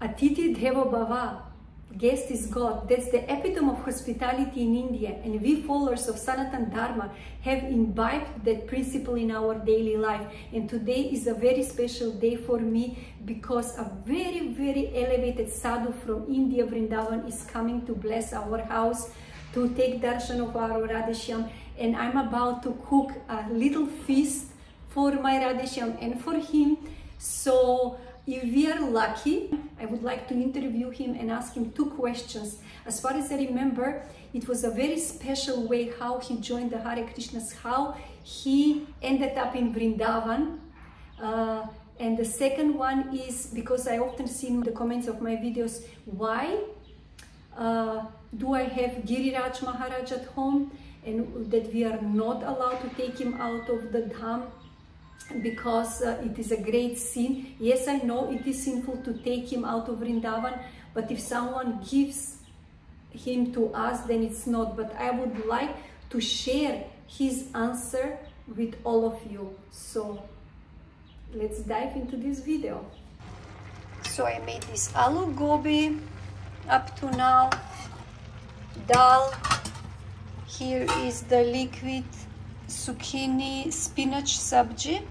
Atiti Devo Bhava, guest is God. That's the epitome of hospitality in India. And we followers of Sanatan Dharma have imbibed that principle in our daily life. And today is a very special day for me because a very, very elevated sadhu from India, Vrindavan, is coming to bless our house, to take darshan of our Radheshyam. And I'm about to cook a little feast for my Radheshyam and for him. So if we are lucky, I would like to interview him and ask him two questions. As far as I remember, it was a very special way how he joined the Hare Krishnas, how he ended up in Vrindavan. Uh, and the second one is because I often see in the comments of my videos, why uh, do I have Giriraj Maharaj at home and that we are not allowed to take him out of the dham because uh, it is a great sin. Yes, I know it is sinful to take him out of Vrindavan, but if someone gives him to us, then it's not. But I would like to share his answer with all of you. So let's dive into this video. So I made this aloo gobi up to now, dal. Here is the liquid zucchini spinach sabji.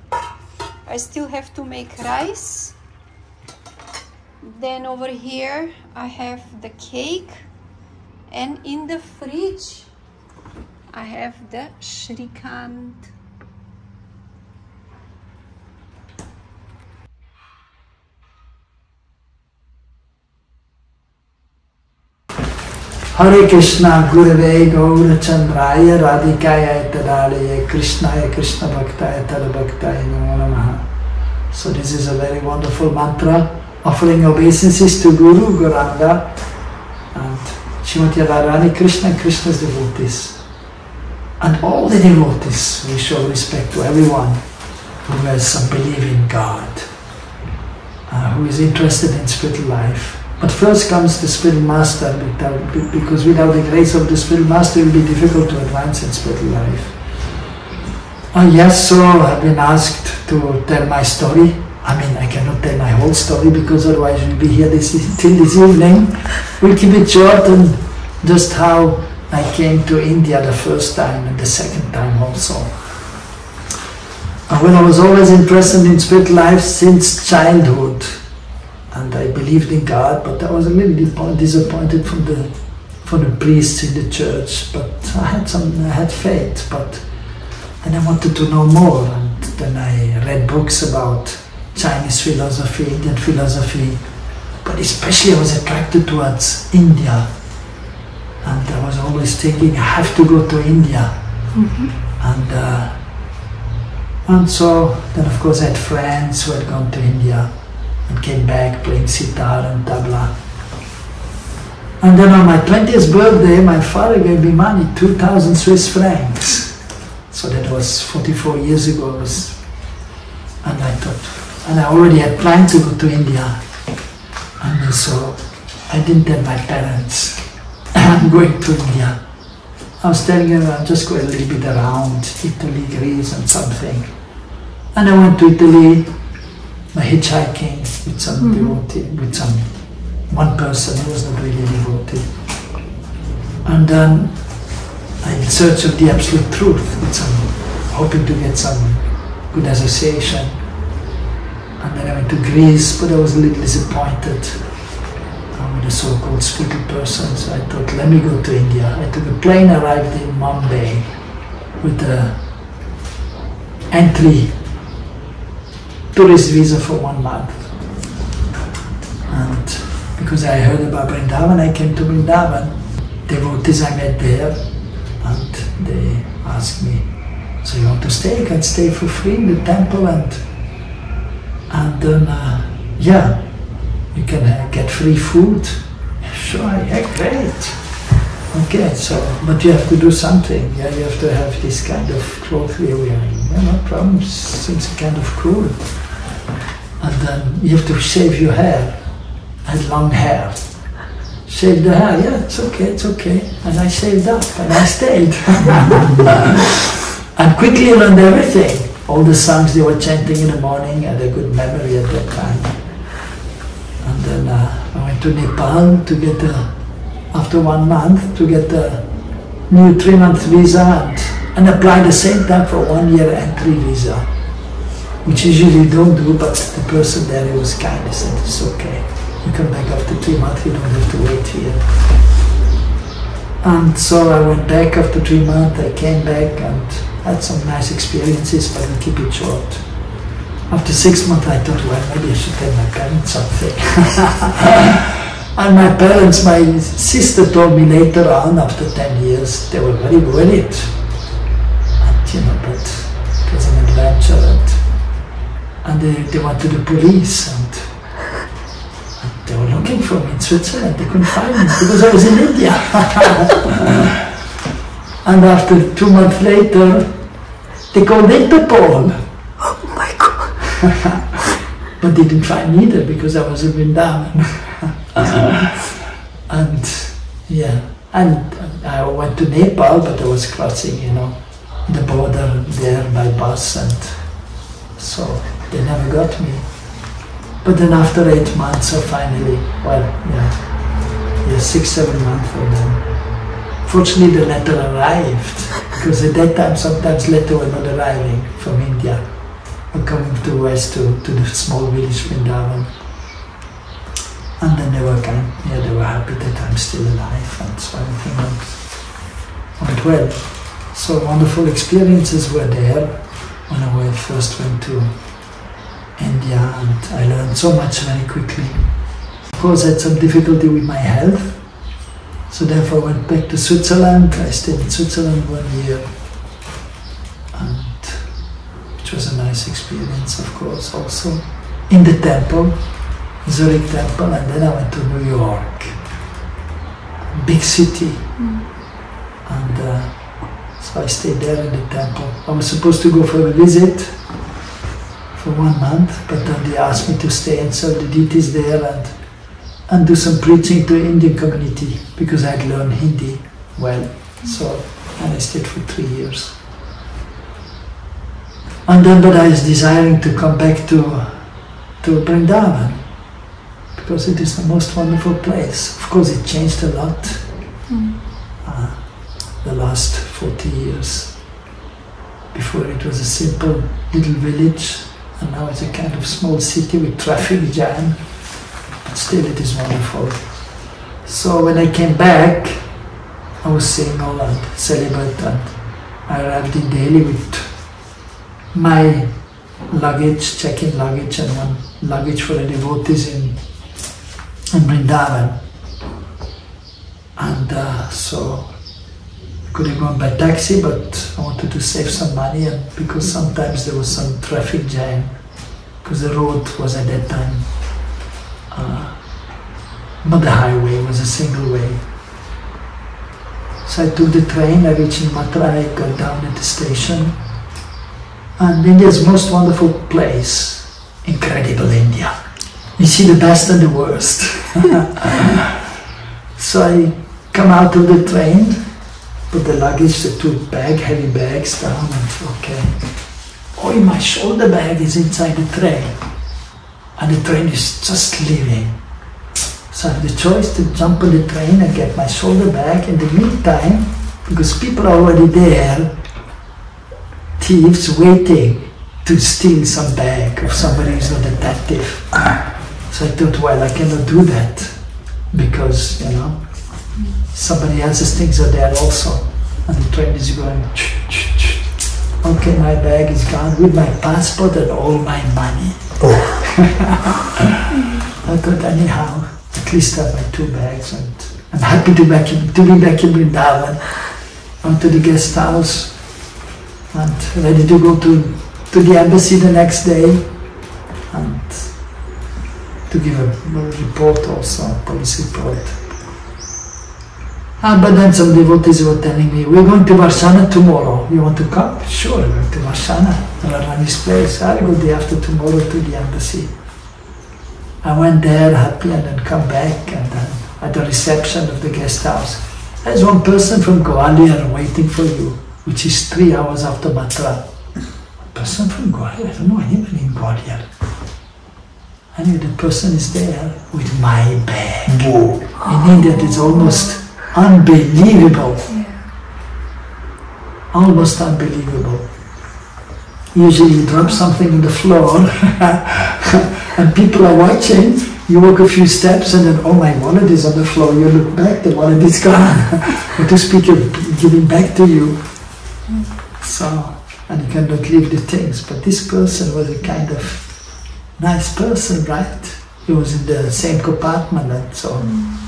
I still have to make rice. Then over here I have the cake. And in the fridge I have the shrikhand Hare Krishna Gurave Chandraya Radhikaya Tadalaya Krishnaya Krishna Bhaktaya Tadabhaktaya Namo Namaha. So this is a very wonderful mantra offering obeisances to Guru, Gauranga and Srimati Radharani Krishna Krishna's devotees. And all the devotees, we show respect to everyone who has some belief in God, uh, who is interested in spiritual life. But first comes the spiritual master, because without the grace of the spiritual master, it will be difficult to advance in spiritual life. Uh, yes, so I've been asked to tell my story. I mean, I cannot tell my whole story because otherwise we'll be here this, till this evening. We'll keep it short and just how I came to India the first time and the second time also. And when I was always interested in spiritual life since childhood, and I believed in God, but I was a little disappointed from the from the priests in the church. But I had some, I had faith, but and I wanted to know more. And then I read books about Chinese philosophy, Indian philosophy, but especially I was attracted towards India. And I was always thinking, I have to go to India. Mm-hmm. And uh, and so then, of course, I had friends who had gone to India and came back playing sitar and tabla. And then on my 20th birthday, my father gave me money, 2,000 Swiss francs. So that was 44 years ago. Was, and I thought, and I already had planned to go to India. And so I didn't tell my parents, I'm going to India. I was telling them I'll just go a little bit around Italy, Greece and something. And I went to Italy, my hitchhiking with some mm -hmm. devotee, with some one person who was not really devotee. And then in search of the absolute truth, with some hoping to get some good association. And then I went to Greece, but I was a little disappointed with the so-called spiritual person. So I thought, let me go to India. I took a plane, arrived in Mumbai with the entry tourist visa for one month. And because I heard about Vrindavan, I came to Vrindavan. Devotees I met there, and they asked me, "So you want to stay? You can stay for free in the temple, and and then uh, yeah, you can uh, get free food." Sure, yeah, great. Okay, so but you have to do something. Yeah, you have to have this kind of clothes we're wearing. Yeah, no problem. Seems kind of cool and then you have to shave your hair. I had long hair. Shave the hair, yeah, it's okay, it's okay. And I shaved up and I stayed. and quickly learned everything. All the songs they were chanting in the morning, I a good memory at that time. And then uh, I went to Nepal to get a, after one month, to get a new three month visa and, and apply the same time for one year entry visa, which usually you don't do, but the person there was kind, and said it's okay. You come back after three months, you don't have to wait here. And so I went back after three months, I came back and had some nice experiences, but I'll keep it short. After six months, I thought, well, maybe I should tell my parents something. and my parents, my sister told me later on, after 10 years, they were very worried. And, you know, but it was an adventure. And, and they, they went to the police and, and they were looking for me in Switzerland. They couldn't find me because I was in India. and after two months later, they called Interpol. Oh my God. but they didn't find me either because I was in Vrindavan. and yeah, and I went to Nepal, but I was crossing, you know, the border there by bus, and so they never got me. But then after eight months, I finally, well, yeah, yeah, six, seven months, and them. fortunately the letter arrived because at that time sometimes letters were not arriving from India coming to west to, to the small village Vrindavan. And then they were kind yeah, they were happy that I'm still alive and so everything went, went well. So wonderful experiences were there when I first went to India and I learned so much very quickly. Of course I had some difficulty with my health. So therefore I went back to Switzerland. I stayed in Switzerland one year which was a nice experience, of course, also in the temple, Zurich temple, and then I went to New York, big city, mm. and uh, so I stayed there in the temple. I was supposed to go for a visit for one month, but then they asked me to stay and serve the duties there and and do some preaching to the Indian community because I had learned Hindi well. So and I stayed for three years. And then, but I was desiring to come back to, to Brindavan because it is the most wonderful place. Of course, it changed a lot mm. uh, the last 40 years. Before it was a simple little village, and now it's a kind of small city with traffic jam. But still, it is wonderful. So when I came back, I was single that, celibate, and I arrived in Delhi with my luggage, check-in luggage and one luggage for the devotees in, in Vrindavan. And uh, so could have gone by taxi, but I wanted to save some money and because sometimes there was some traffic jam because the road was at that time uh, not the highway, it was a single way. So I took the train, I reached in Mathura, I got down at the station and India's most wonderful place, incredible India. You see the best and the worst. so I come out of the train, put the luggage, the two bag, heavy bags down, okay. Oh, my shoulder bag is inside the train, and the train is just leaving. So I have the choice to jump on the train and get my shoulder bag. In the meantime, because people are already there, thieves waiting to steal some bag of somebody who's not a detective. So I thought, well, I cannot do that because, you know, somebody else's things are there also. And the train is going, okay, my bag is gone with my passport and all my money. Oh. I thought, anyhow, at least I have my two bags and I'm happy to, back in, to be back in Vrindavan. Went to the guest house, and ready to go to, to the embassy the next day and to give a, report also, a police report. Ah, but then some devotees were telling me, we're going to Varsana tomorrow. You want to come? Sure, we're going to Varsana, Radharani's place. I'll go the after tomorrow to the embassy. I went there happy and then come back and then at the reception of the guest house, there's one person from Gwalior waiting for you which is three hours after Mathura. A person from Gwalior, I don't know anybody in Gwalior. And the person is there with my bag. In India, it's almost unbelievable. Almost unbelievable. Usually you drop something on the floor and people are watching. You walk a few steps and then, oh, my wallet is on the floor. You look back, the wallet is gone. what to speak of giving back to you. So, and you cannot leave the things. But this person was a kind of nice person, right? He was in the same compartment and so he came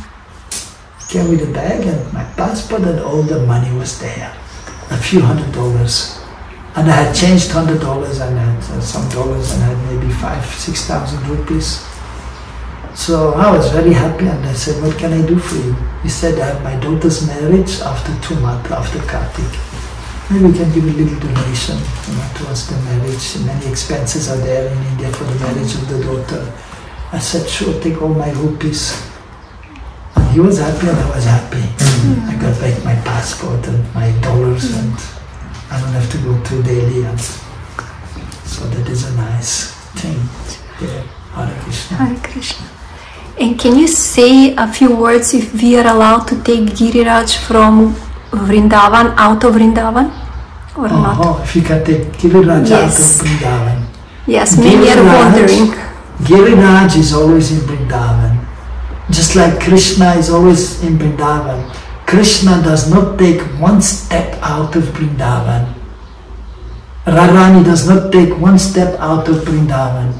with a bag and my passport and all the money was there. A few hundred dollars. And I had changed hundred dollars and had uh, some dollars and I had maybe five, six thousand rupees. So I was very happy and I said, what can I do for you? He said, I have my daughter's marriage after two months, after Kartik. Maybe we can give a little donation you know, towards the marriage. Many expenses are there in India for the marriage of the daughter. I said, sure, take all my rupees. He was happy and I was happy. Hmm. I got back my passport and my dollars hmm. and I don't have to go to Delhi. And so that is a nice thing there. Hare Krishna. Hare Krishna. And can you say a few words if we are allowed to take Giriraj from Vrindavan, out of Vrindavan? Or uh-huh. not? Oh, if you can take Giriraj Yes. out of Vrindavan. Yes, many are wondering. Giriraj is always in Vrindavan. Just like Krishna is always in Vrindavan. Krishna does not take one step out of Vrindavan. Radharani does not take one step out of Vrindavan.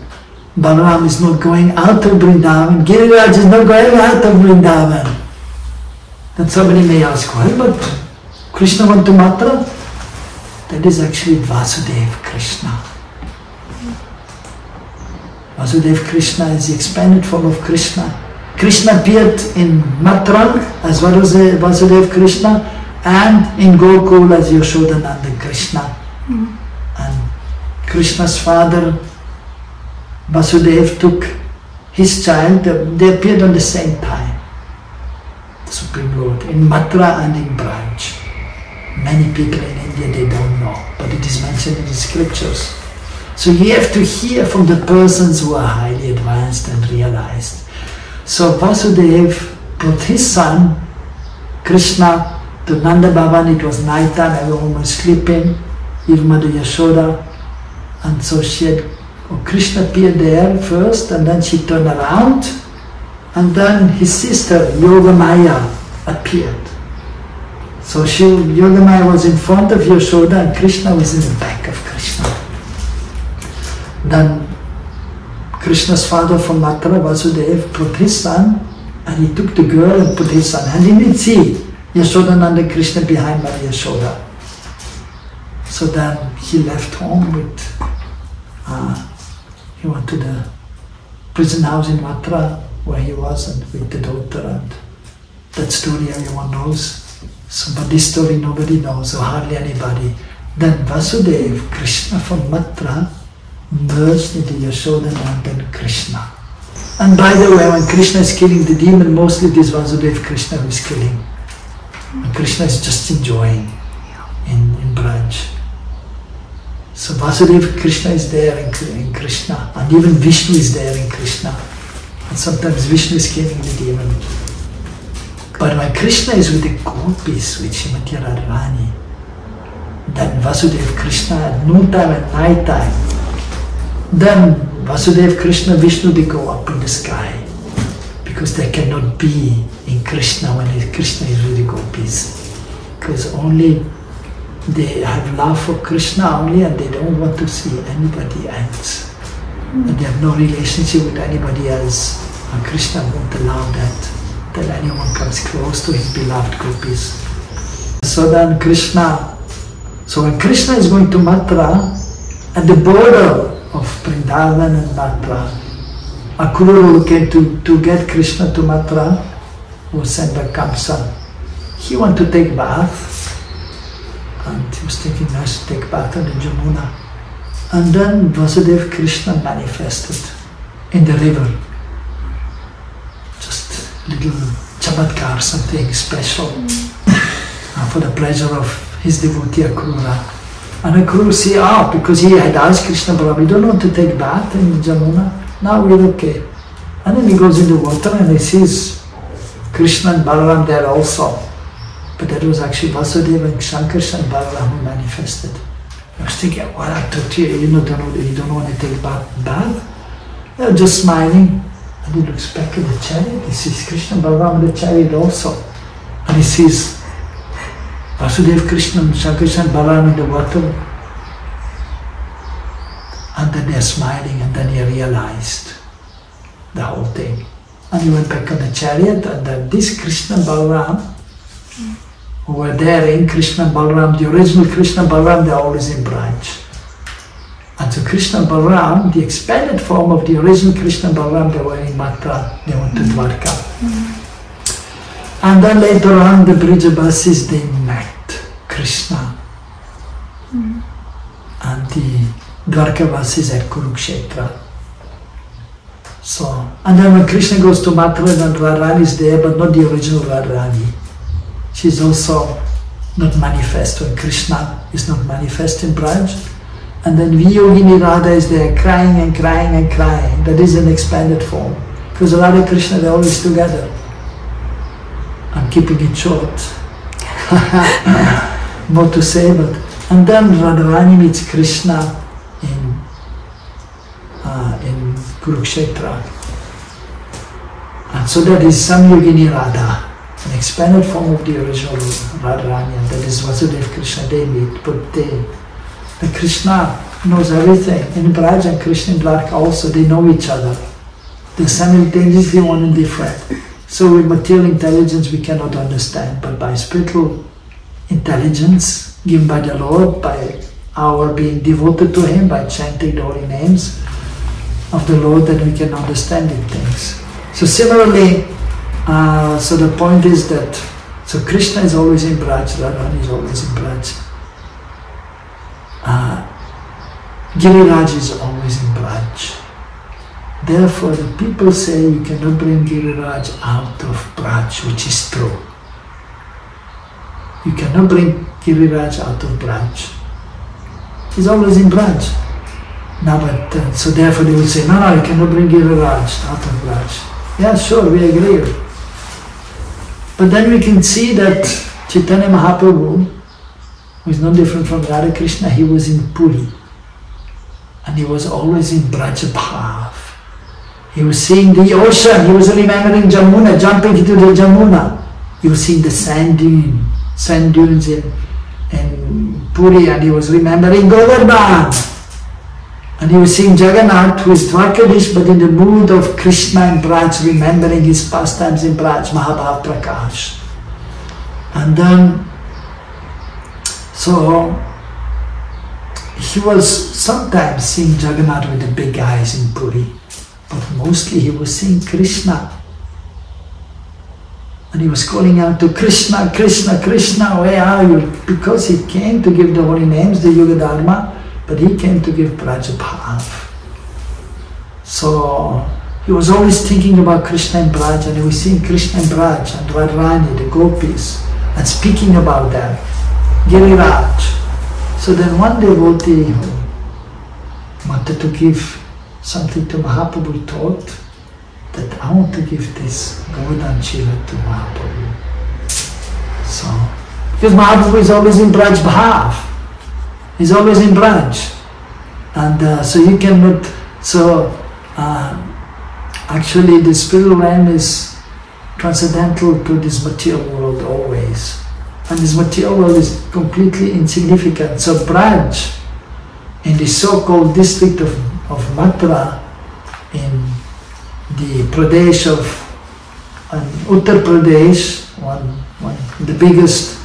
Balaram is not going out of Vrindavan. Giriraj is not going out of Vrindavan. Then somebody may ask, why but Krishna went to Mathura? That is actually Vasudev Krishna. Vasudev Krishna is the expanded form of Krishna. Krishna appeared in Mathura as Vasudeva uh, Vasudev Krishna and in Gokul as Yashodananda Krishna. Hmm. And Krishna's father Vasudev took his child, they appeared on the same time. The Supreme Lord in Mathura and in Braj. Many people in India they don't know, but it is mentioned in the scriptures. So you have to hear from the persons who are highly advanced and realized. So Vasudev brought his son, Krishna, to Nanda Bhavan. It was night time, everyone was sleeping, Mother Yashoda. And so she had, oh, Krishna appeared there first, and then she turned around, and then his sister, Yogamaya, appeared. So she, Yogamaya was in front of Yashoda, and Krishna was in the back of Krishna. Then Krishna's father from Mathura, Vasudev, put his son and he took the girl and put his son. And he didn't see Yashodananda Krishna behind Mother Yashoda. So then he left home with, uh, he went to the prison house in Mathura where he was and with the daughter and that story everyone knows. So, but this story nobody knows or hardly anybody. Then Vasudev, Krishna from Mathura, merged into Yashodananda and Krishna. And by the way, when Krishna is killing the demon, mostly it is Vasudev Krishna who is killing. And Krishna is just enjoying in, in Braj. So Vasudev Krishna is there in, in Krishna, and even Vishnu is there in Krishna. And sometimes Vishnu is killing the demon. But when Krishna is with the gopis, with Srimati Radharani, then Vasudev Krishna at noontime and night time, then Vasudev Krishna Vishnu they go up in the sky because they cannot be in Krishna when Krishna is the gopis because only they have love for Krishna only and they don't want to see anybody else. And they have no relationship with anybody else. And Krishna won't allow that that anyone comes close to his beloved gopis so then Krishna so when Krishna is going to Mathura at the border of Vrindavan and Mathura. Akrura came to, to get Krishna to Mathura was sent by Kamsa. He wanted to take bath and he was thinking nice to take bath on the Jamuna. And then Vasudev Krishna manifested in the river. Just little chamatkar, something special uh, for the pleasure of his devotee Akrura. And Akrura see, ah, because he had asked Krishna you don't want to take bath in Jamuna? now we're okay. And then he goes into water and he sees Krishna and Balaram there also. But that was actually Vasudeva and Shankarshan and Balaram who manifested. I was thinking, well, I thought you, know, don't, you don't want to take bath. bath. They're just smiling. And he looks back at the chariot. He sees Krishna Balaram in the chariot also. And he sees Vasudeva, Krishna, and Shankarshan and Balaram in the water. And then they're smiling, and then he realized the whole thing. And he went back on the chariot, and then this Krishna Balaram, who were there in Krishna Balaram, the original Krishna Balaram, they're always in Braj. And so Krishna Balaram, the expanded form of the original Krishna Balaram, they were in Mathura, they went to Dwarka. Mm-hmm. And then later on, the bridge Brijabasis, they Krishna. Mm. And the Dwarkavasis at Kurukshetra. So, and then when Krishna goes to Mathura, then Radharani is there, but not the original Radharani. She's also not manifest when Krishna is not manifest in Braj. And then Viyogini Radha is there crying and crying and crying. That is an expanded form. Because Radha Krishna, they're always together. I'm keeping it short. More to say, but and then Radharani meets Krishna in uh, in Kurukshetra. And so that is Samyogini Radha, an expanded form of the original Radharani, and that is Vasudeva Krishna. They meet, but they, the Krishna knows everything. In Braj and Krishna in Dwarka also, they know each other. They're simultaneously one and different. So with material intelligence we cannot understand, but by spiritual intelligence given by the Lord, by our being devoted to Him, by chanting the holy names of the Lord, then we can understand things. So similarly, uh, so the point is that so Krishna is always in Braj, Radharani is always in Braj. Uh, Giriraj is always in Braj. Therefore, the people say you cannot bring Giriraj out of Braj, which is true. You cannot bring Giriraj out of Braj. He's always in Braj. Now, but uh, so therefore they will say, no, no, you cannot bring Giriraj out of Braj. Yeah, sure, we agree. But then we can see that Chaitanya Mahaprabhu, who is no different from Radha Krishna, he was in Puri. And he was always in Brajabhav. He was seeing the ocean, he was remembering Jamuna, jumping into the Jamuna. He was seeing the sand dune, sand dunes in, in Puri, and he was remembering Govardhan. And he was seeing Jagannath, who is Dwarkadish, but in the mood of Krishna and Braj, remembering his pastimes in Braj, Mahabhav Prakash. And then, so, he was sometimes seeing Jagannath with the big eyes in Puri, but mostly he was seeing Krishna. And he was calling out to Krishna, Krishna, Krishna, where are you? Because he came to give the holy names, the Yuga Dharma, but he came to give Brajabhav. So he was always thinking about Krishna and Braj, and he was seeing Krishna and Braj and Radharani, the gopis, and speaking about them, Giriraj. So then one devotee wanted to give something to Mahaprabhu thought that I want to give this Govardhan Shila to Mahaprabhu. So, because Mahaprabhu is always in Braj Bhav He's always in Braj and uh, so you cannot so uh, actually the spiritual realm is transcendental to this material world always. And this material world is completely insignificant. So Braj in the so-called district of, of Mathura in the Pradesh of um, Uttar Pradesh one, one the biggest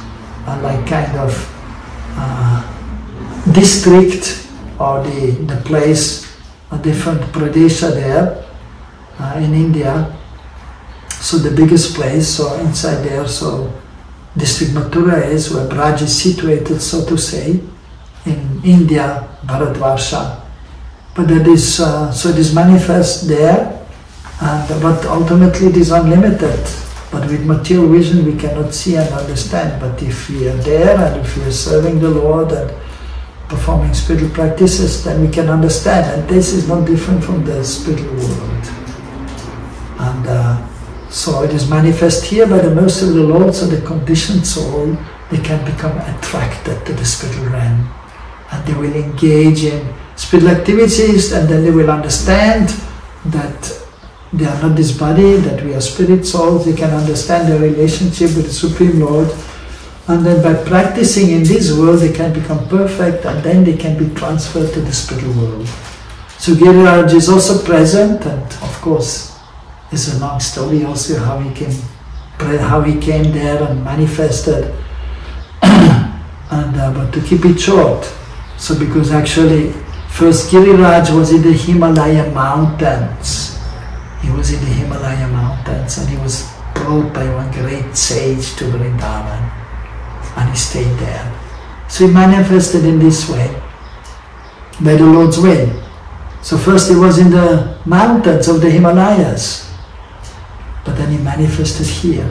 uh, like kind of uh, district or the, the place, a different Pradesha there uh, in India. So the biggest place, so inside there, so district Mathura is where Braj is situated, so to say, in India, Bharatvarsha. But that is, uh, so it is manifest there, and, but ultimately it is unlimited. But with material vision we cannot see and understand. But if we are there and if we are serving the Lord and performing spiritual practices, then we can understand And this is not different from the spiritual world. And uh, so it is manifest here by the mercy of the Lord, so the conditioned soul, they can become attracted to the spiritual realm. And they will engage in spiritual activities and then they will understand that they are not this body, that we are spirit souls, they can understand their relationship with the Supreme Lord. And then by practicing in this world, they can become perfect and then they can be transferred to the spiritual world. So Giriraj is also present and of course it's a long story also how he came how he came there and manifested. and uh, but to keep it short, so because actually first Giriraj was in the Himalaya mountains he was in the Himalaya mountains and he was brought by one great sage to Vrindavan and he stayed there. So he manifested in this way by the Lord's will. So first he was in the mountains of the Himalayas, but then he manifested here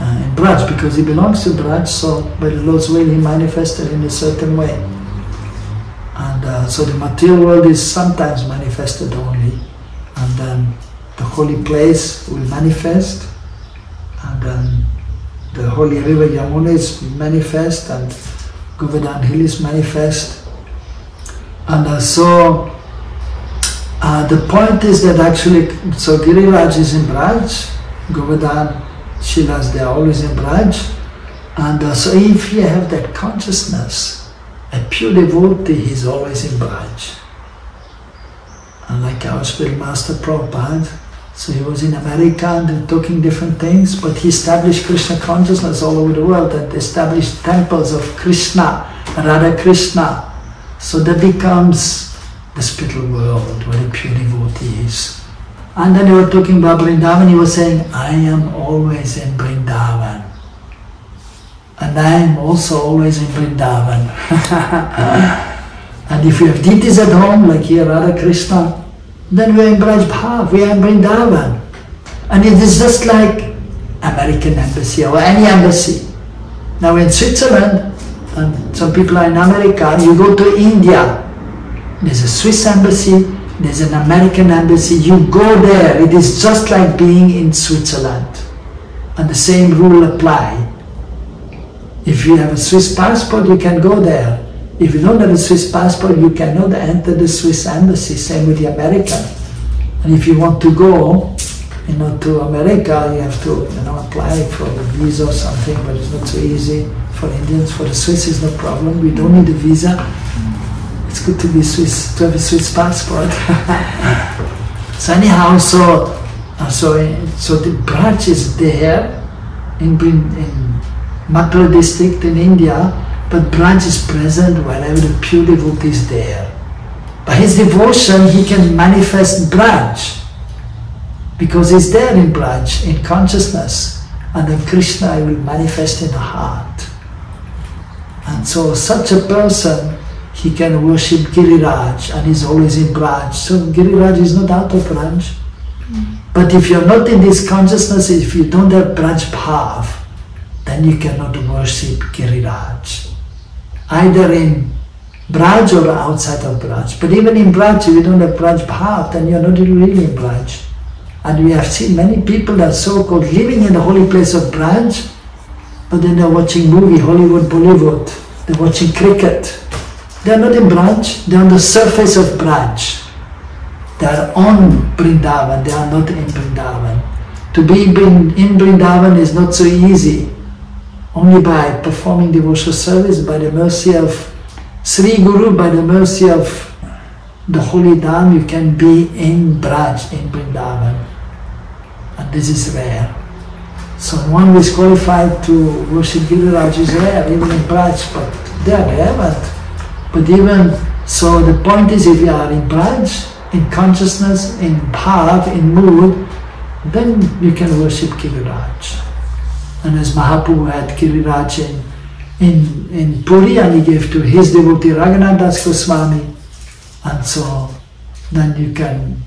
uh, in Braj because he belongs to Braj. So by the Lord's will he manifested in a certain way. And uh, so the material world is sometimes manifested only, holy place will manifest and then the holy river Yamuna is manifest and Govardhan Hill is manifest. And uh, so uh, the point is that actually so Giriraj is in Braj Govardhan Shilas they are always in Braj. And uh, so if you have that consciousness a pure devotee is always in Braj. And like our spiritual master Prabhupada so he was in America and talking different things, but he established Krishna consciousness all over the world and established temples of Krishna, Radha Krishna. So that becomes the spiritual world where the pure devotee is. And then they were talking about Vrindavan, he was saying, I am always in Vrindavan. And I am also always in Vrindavan. and if you have deities at home, like here Radha Krishna, then we are in Braj Bhav, we are in Vrindavan. And it is just like American embassy or any embassy. Now in Switzerland, and some people are in America, you go to India, there's a Swiss embassy, there's an American embassy, you go there, it is just like being in Switzerland. And the same rule apply. If you have a Swiss passport, you can go there. If you don't have a Swiss passport, you cannot enter the Swiss embassy, same with the American. And if you want to go, you know, to America, you have to, you know, apply for a visa or something, but it's not so easy for Indians. For the Swiss, is no problem. We don't need a visa. It's good to be Swiss, to have a Swiss passport. so anyhow, so uh, so so the Braj is there in in Mathura district in India but Braj is present wherever the pure devotee is there. By his devotion, he can manifest Braj because he's there in Braj, in consciousness, and then Krishna will manifest in the heart. And so, such a person, he can worship Giriraj and he's always in Braj. So, Giriraj is not out of Braj. But if you're not in this consciousness, if you don't have Braj Bhav, then you cannot worship Giriraj either in Braj or outside of Braj. But even in Braj, if you don't have Braj Bhav, then you're not really in Braj. And we have seen many people that are so-called living in the holy place of Braj, but then they're watching movie, Hollywood, Bollywood, they're watching cricket. They're not in Braj, they're on the surface of Braj. They are on Brindavan, they are not in Brindavan. To be in Brindavan is not so easy. Only by performing devotional service, by the mercy of Sri Guru, by the mercy of the Holy Dham, you can be in Braj, in Vrindavan. And this is rare. So one who is qualified to worship Giriraj is rare, even in Braj, but they are there, but, but even so the point is if you are in Braj, in consciousness, in bhav, in mood, then you can worship Giriraj. And as Mahaprabhu had Giriraj in, in, in Puri and he gave to his devotee Raghunath Das Goswami. And so then you can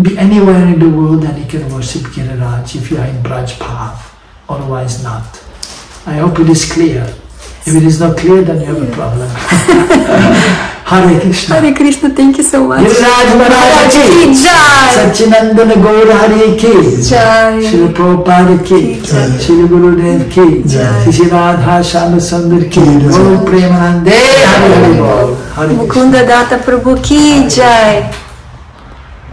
be anywhere in the world and you can worship Giriraj if you are in Braj Bhav, otherwise not. I hope it is clear. If it is not clear, then you have a problem. Hare Krishna Hare Krishna thank you so much Giriraj Maharaj की जय सच्चिनंदन गौर हरि की जय श्री प्रोपाद की श्री गुरुदेव की जय श्री राधा श्याम सुंदर की प्रेमानंदे हरे हरे बोल मुकुंद दाता प्रभु की जय